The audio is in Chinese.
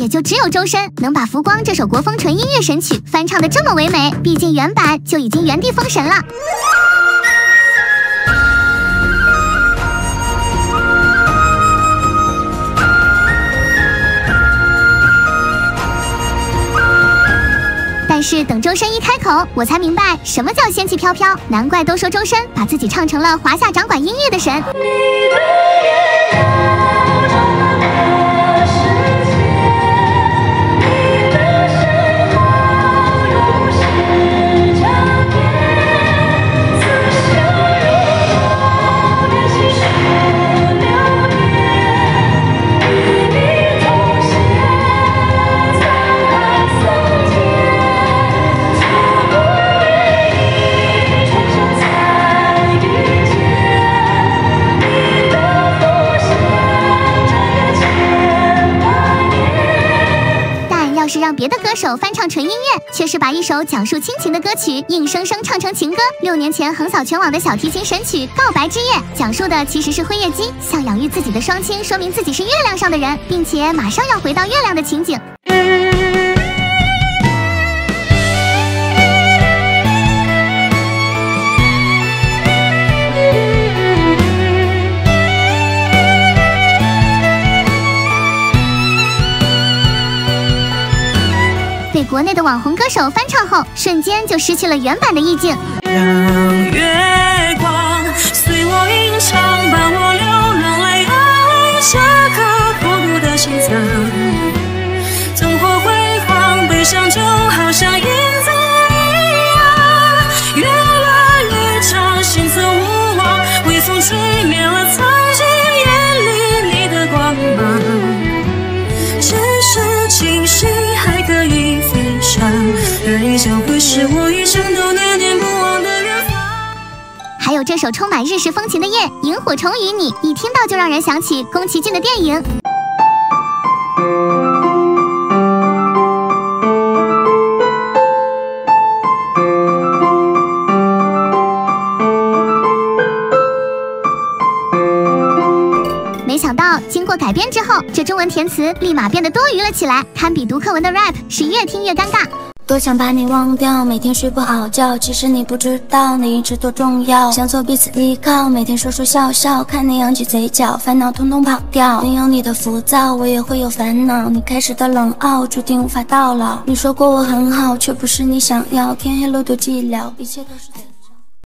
也就只有周深能把《浮光》这首国风纯音乐神曲翻唱的这么唯美。毕竟原版就已经原地封神了。但是等周深一开口，我才明白什么叫仙气飘飘。难怪都说周深把自己唱成了华夏掌管音乐的神。是让别的歌手翻唱纯音乐，却是把一首讲述亲情的歌曲硬生生唱成情歌。六年前横扫全网的小提琴神曲《告白之夜》，讲述的其实是辉夜姬向养育自己的双亲说明自己是月亮上的人，并且马上要回到月亮的情景。被国内的网红歌手翻唱后，瞬间就失去了原版的意境。让月光随我吟唱，伴我流浪来爱这颗孤独的心脏。灯火辉煌，悲伤就好像影子一样，越来越长，心色无望，微风吹灭了曾将会是我一生都念念不忘的远方还有这首充满日式风情的《夜萤火虫与你》，一听到就让人想起宫崎骏的电影。没想到经过改编之后，这中文填词立马变得多余了起来，堪比读课文的 rap，是越听越尴尬。多想把你忘掉，每天睡不好觉。其实你不知道，你一直多重要。想做彼此依靠，每天说说笑笑，看你扬起嘴角，烦恼通通跑掉。没有你的浮躁，我也会有烦恼。你开始的冷傲，注定无法到老。你说过我很好，却不是你想要。天黑路多寂寥，一切都是。